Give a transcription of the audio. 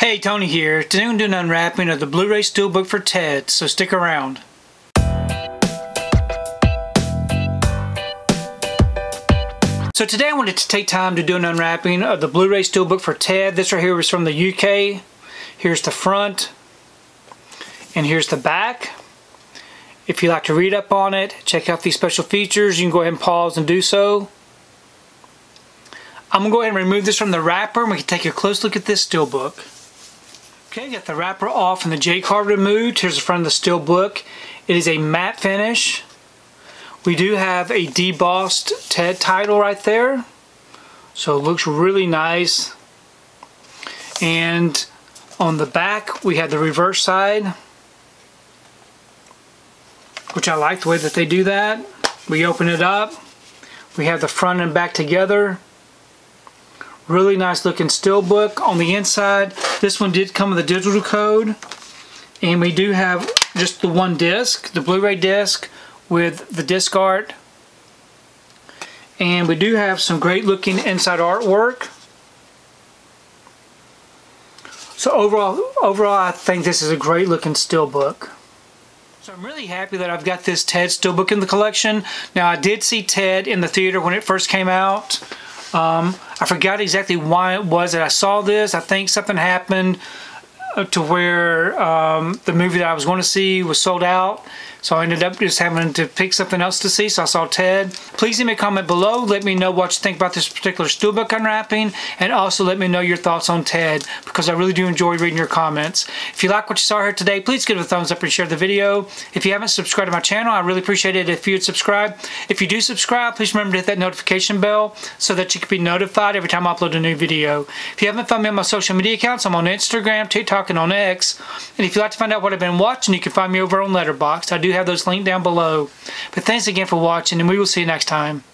Hey, Tony here. Today I'm doing an unwrapping of the Blu-ray Steelbook for Ted, so stick around. So today I wanted to take time to do an unwrapping of the Blu-ray Steelbook for Ted. This right here was from the UK. Here's the front, and here's the back. If you'd like to read up on it, check out these special features, you can go ahead and pause and do so. I'm going to go ahead and remove this from the wrapper and we can take a close look at this steelbook. Okay, got the wrapper off and the J card removed. Here's the front of the steel book. It is a matte finish. We do have a debossed TED title right there. So it looks really nice. And on the back we have the reverse side. Which I like the way that they do that. We open it up. We have the front and back together. Really nice looking steel book on the inside. This one did come with a digital code. And we do have just the one disc, the Blu-ray disc with the disc art. And we do have some great looking inside artwork. So overall, overall I think this is a great looking steel book. So I'm really happy that I've got this Ted steel book in the collection. Now I did see Ted in the theater when it first came out. Um, I forgot exactly why it was that I saw this. I think something happened to where um, the movie that I was going to see was sold out so I ended up just having to pick something else to see, so I saw Ted. Please leave me a comment below. Let me know what you think about this particular steelbook unwrapping, and also let me know your thoughts on Ted, because I really do enjoy reading your comments. If you like what you saw here today, please give it a thumbs up and share the video. If you haven't subscribed to my channel, I really appreciate it if you would subscribe. If you do subscribe, please remember to hit that notification bell so that you can be notified every time I upload a new video. If you haven't found me on my social media accounts, I'm on Instagram, TikTok, and on X. And if you'd like to find out what I've been watching, you can find me over on Letterboxd. I do have those linked down below. But thanks again for watching, and we will see you next time.